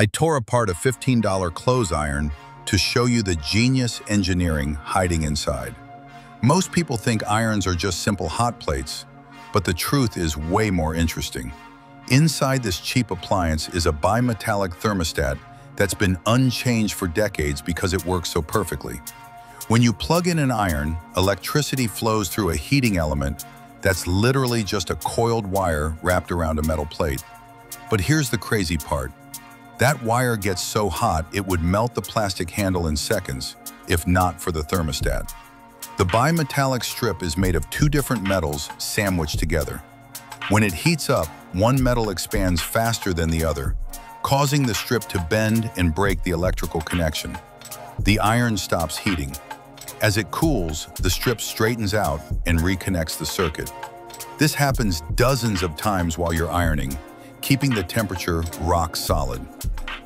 I tore apart a $15 clothes iron to show you the genius engineering hiding inside. Most people think irons are just simple hot plates, but the truth is way more interesting. Inside this cheap appliance is a bimetallic thermostat that's been unchanged for decades because it works so perfectly. When you plug in an iron, electricity flows through a heating element that's literally just a coiled wire wrapped around a metal plate. But here's the crazy part. That wire gets so hot it would melt the plastic handle in seconds, if not for the thermostat. The bimetallic strip is made of two different metals sandwiched together. When it heats up, one metal expands faster than the other, causing the strip to bend and break the electrical connection. The iron stops heating, as it cools, the strip straightens out and reconnects the circuit. This happens dozens of times while you're ironing, keeping the temperature rock solid.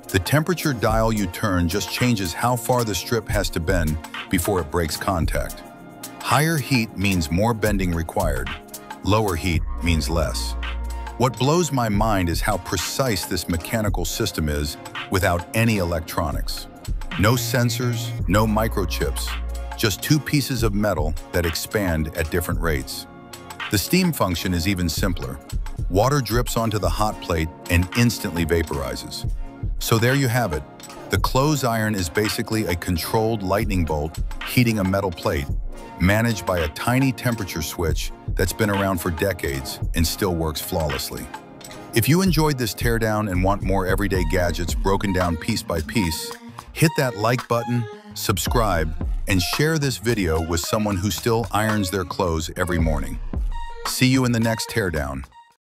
The temperature dial you turn just changes how far the strip has to bend before it breaks contact. Higher heat means more bending required. Lower heat means less. What blows my mind is how precise this mechanical system is without any electronics. No sensors, no microchips, just two pieces of metal that expand at different rates. The steam function is even simpler. Water drips onto the hot plate and instantly vaporizes. So there you have it. The clothes iron is basically a controlled lightning bolt heating a metal plate, managed by a tiny temperature switch that's been around for decades and still works flawlessly. If you enjoyed this teardown and want more everyday gadgets broken down piece by piece, hit that like button, subscribe, and share this video with someone who still irons their clothes every morning. See you in the next teardown.